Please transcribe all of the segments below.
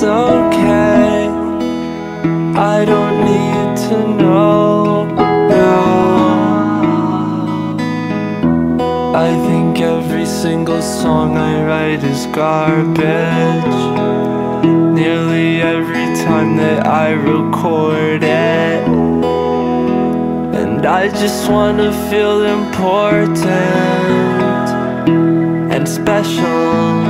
it's okay. I don't need to know. Now I think every single song I write is garbage. Nearly every time that I record it. And I just wanna feel important And special.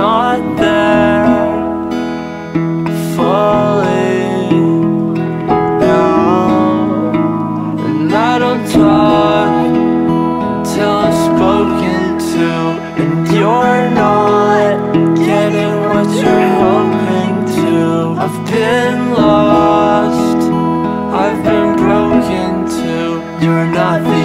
not there Fully now And I don't talk till I'm spoken to. And you're not getting what you're hoping to. I've been lost I've been broken too. You're not the